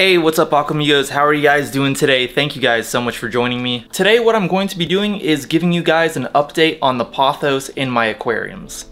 Hey, what's up Aquamigos? How are you guys doing today? Thank you guys so much for joining me. Today what I'm going to be doing is giving you guys an update on the pothos in my aquariums.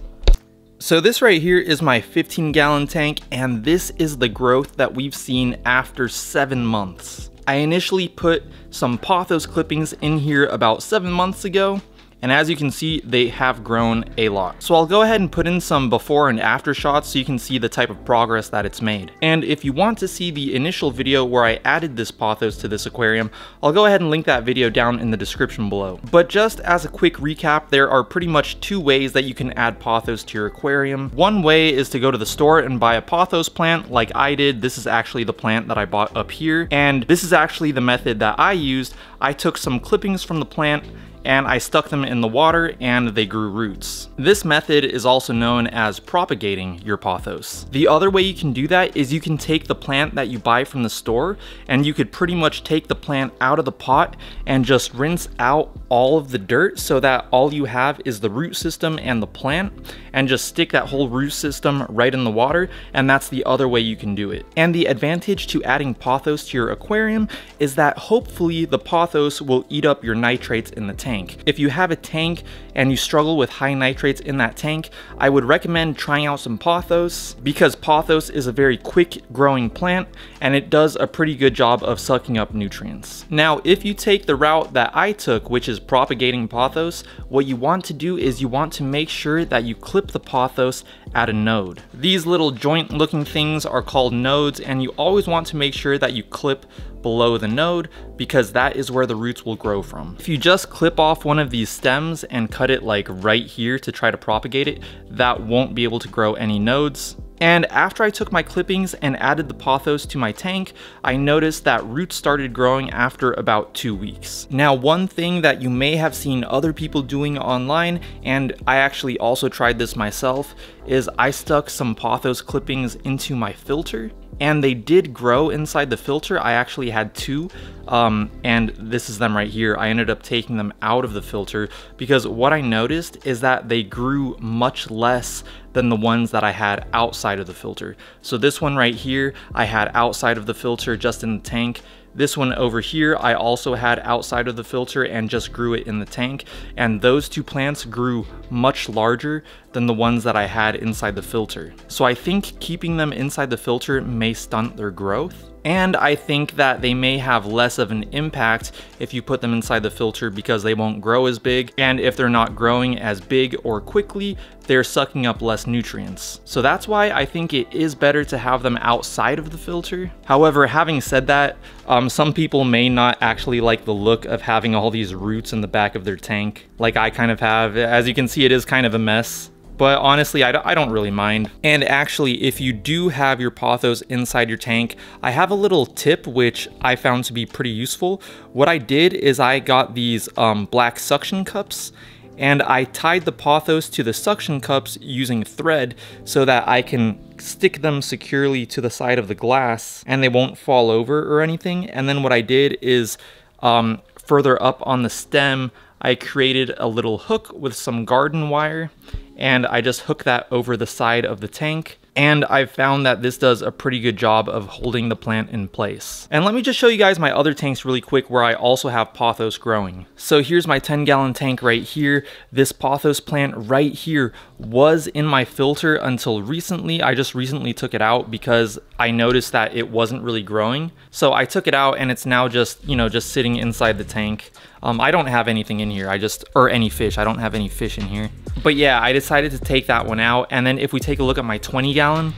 So this right here is my 15 gallon tank and this is the growth that we've seen after seven months. I initially put some pothos clippings in here about seven months ago and as you can see, they have grown a lot. So I'll go ahead and put in some before and after shots so you can see the type of progress that it's made. And if you want to see the initial video where I added this pothos to this aquarium, I'll go ahead and link that video down in the description below. But just as a quick recap, there are pretty much two ways that you can add pothos to your aquarium. One way is to go to the store and buy a pothos plant like I did. This is actually the plant that I bought up here. And this is actually the method that I used. I took some clippings from the plant and I stuck them in the water and they grew roots. This method is also known as propagating your pothos. The other way you can do that is you can take the plant that you buy from the store and you could pretty much take the plant out of the pot and just rinse out all of the dirt so that all you have is the root system and the plant and just stick that whole root system right in the water and that's the other way you can do it. And the advantage to adding pothos to your aquarium is that hopefully the pothos will eat up your nitrates in the tank tank. If you have a tank and you struggle with high nitrates in that tank, I would recommend trying out some pothos because pothos is a very quick growing plant and it does a pretty good job of sucking up nutrients. Now, if you take the route that I took, which is propagating pothos, what you want to do is you want to make sure that you clip the pothos at a node. These little joint looking things are called nodes and you always want to make sure that you clip below the node because that is where the roots will grow from. If you just clip off one of these stems and cut it like right here to try to propagate it, that won't be able to grow any nodes. And after I took my clippings and added the pothos to my tank, I noticed that roots started growing after about two weeks. Now, one thing that you may have seen other people doing online, and I actually also tried this myself, is I stuck some pothos clippings into my filter and they did grow inside the filter. I actually had two, um, and this is them right here. I ended up taking them out of the filter because what I noticed is that they grew much less than the ones that I had outside of the filter. So this one right here, I had outside of the filter just in the tank. This one over here, I also had outside of the filter and just grew it in the tank. And those two plants grew much larger than the ones that I had inside the filter. So I think keeping them inside the filter may stunt their growth. And I think that they may have less of an impact if you put them inside the filter because they won't grow as big. And if they're not growing as big or quickly, they're sucking up less nutrients. So that's why I think it is better to have them outside of the filter. However, having said that, um, some people may not actually like the look of having all these roots in the back of their tank, like I kind of have. As you can see, it is kind of a mess but honestly, I, don't really mind. And actually, if you do have your pothos inside your tank, I have a little tip which I found to be pretty useful. What I did is I got these um, black suction cups and I tied the pothos to the suction cups using thread so that I can stick them securely to the side of the glass and they won't fall over or anything. And then what I did is um, further up on the stem, I created a little hook with some garden wire and I just hook that over the side of the tank and I've found that this does a pretty good job of holding the plant in place. And let me just show you guys my other tanks really quick where I also have pothos growing. So here's my 10 gallon tank right here. This pothos plant right here was in my filter until recently. I just recently took it out because I noticed that it wasn't really growing. So I took it out and it's now just, you know, just sitting inside the tank. Um, I don't have anything in here. I just, or any fish. I don't have any fish in here. But yeah, I decided to take that one out. And then if we take a look at my 20 gallon,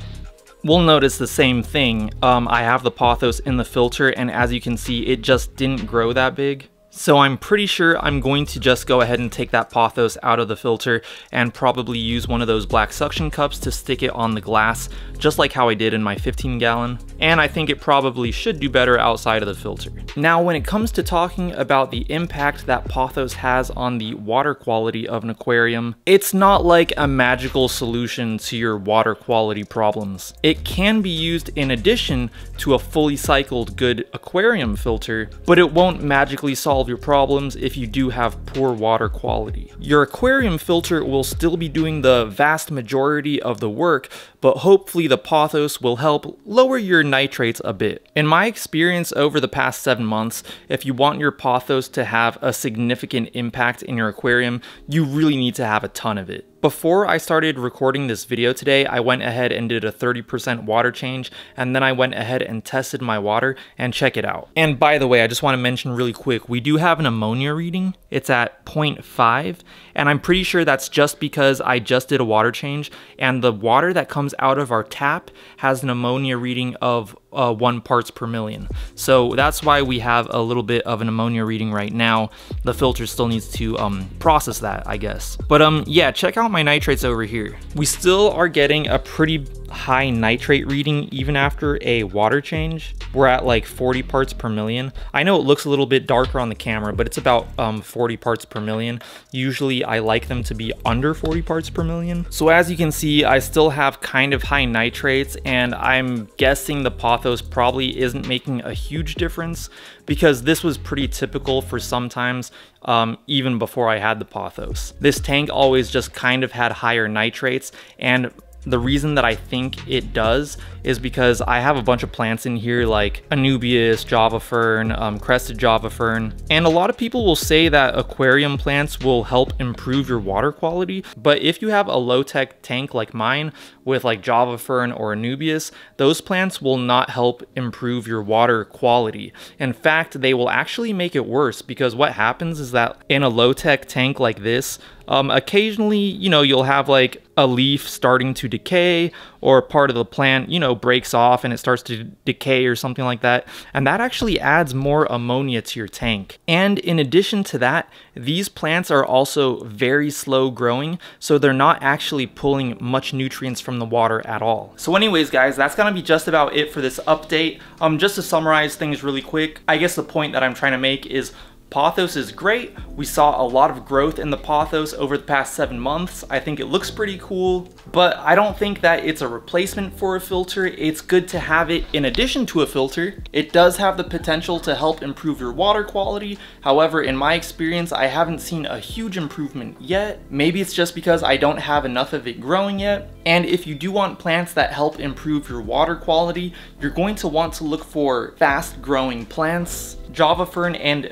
we'll notice the same thing. Um, I have the pothos in the filter and as you can see, it just didn't grow that big. So I'm pretty sure I'm going to just go ahead and take that pothos out of the filter and probably use one of those black suction cups to stick it on the glass, just like how I did in my 15 gallon. And I think it probably should do better outside of the filter. Now, when it comes to talking about the impact that pothos has on the water quality of an aquarium, it's not like a magical solution to your water quality problems. It can be used in addition to a fully cycled good aquarium filter, but it won't magically solve solve your problems if you do have poor water quality. Your aquarium filter will still be doing the vast majority of the work, but hopefully the Pothos will help lower your nitrates a bit. In my experience over the past seven months, if you want your Pothos to have a significant impact in your aquarium, you really need to have a ton of it. Before I started recording this video today, I went ahead and did a 30% water change, and then I went ahead and tested my water and check it out. And by the way, I just want to mention really quick, we do have an ammonia reading. It's at 0.5, and I'm pretty sure that's just because I just did a water change, and the water that comes out of our tap has an ammonia reading of uh, one parts per million. So that's why we have a little bit of an ammonia reading right now. The filter still needs to um, process that, I guess. But um, yeah, check out my nitrates over here. We still are getting a pretty high nitrate reading even after a water change. We're at like 40 parts per million. I know it looks a little bit darker on the camera, but it's about um, 40 parts per million. Usually I like them to be under 40 parts per million. So as you can see, I still have kind of high nitrates and I'm guessing the Pothos probably isn't making a huge difference because this was pretty typical for sometimes um, even before I had the Pothos. This tank always just kind of had higher nitrates and the reason that I think it does is because I have a bunch of plants in here like Anubias, Java Fern, um, Crested Java Fern, and a lot of people will say that aquarium plants will help improve your water quality, but if you have a low-tech tank like mine with like Java Fern or Anubias, those plants will not help improve your water quality. In fact, they will actually make it worse because what happens is that in a low-tech tank like this, um, occasionally, you know, you'll have like a leaf starting to decay or part of the plant, you know, breaks off and it starts to decay or something like that. And that actually adds more ammonia to your tank. And in addition to that, these plants are also very slow growing, so they're not actually pulling much nutrients from the water at all. So anyways, guys, that's gonna be just about it for this update. Um, just to summarize things really quick, I guess the point that I'm trying to make is Pothos is great. We saw a lot of growth in the Pothos over the past seven months. I think it looks pretty cool, but I don't think that it's a replacement for a filter. It's good to have it in addition to a filter. It does have the potential to help improve your water quality. However, in my experience, I haven't seen a huge improvement yet. Maybe it's just because I don't have enough of it growing yet. And if you do want plants that help improve your water quality, you're going to want to look for fast growing plants Java Fern and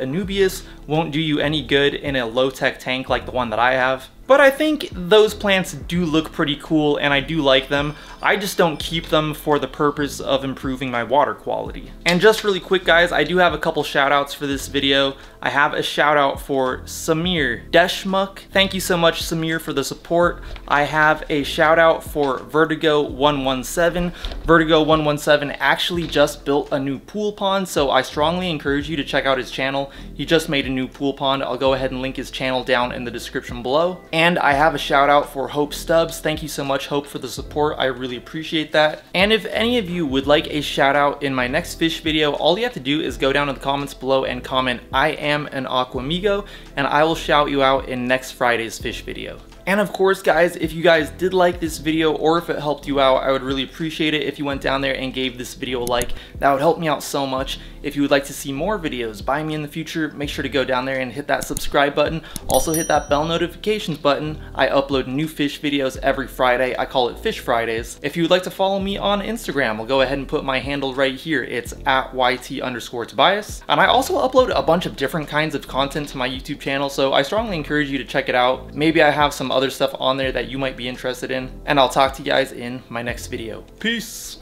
Anubias won't do you any good in a low-tech tank like the one that I have. But I think those plants do look pretty cool and I do like them. I just don't keep them for the purpose of improving my water quality. And just really quick guys, I do have a couple shout outs for this video. I have a shout out for Samir Deshmuk. Thank you so much Samir for the support. I have a shout out for Vertigo 117. Vertigo 117 actually just built a new pool pond, so I strongly encourage you to check out his channel. He just made a new pool pond. I'll go ahead and link his channel down in the description below. And I have a shout out for Hope Stubbs. Thank you so much Hope for the support. I really appreciate that. And if any of you would like a shout out in my next fish video, all you have to do is go down in the comments below and comment, I am an Aquamigo, and I will shout you out in next Friday's fish video. And of course, guys, if you guys did like this video or if it helped you out, I would really appreciate it if you went down there and gave this video a like. That would help me out so much. If you would like to see more videos by me in the future, make sure to go down there and hit that subscribe button. Also hit that bell notifications button. I upload new fish videos every Friday. I call it Fish Fridays. If you would like to follow me on Instagram, I'll go ahead and put my handle right here. It's at YT underscore Tobias. And I also upload a bunch of different kinds of content to my YouTube channel, so I strongly encourage you to check it out. Maybe I have some other stuff on there that you might be interested in. And I'll talk to you guys in my next video. Peace!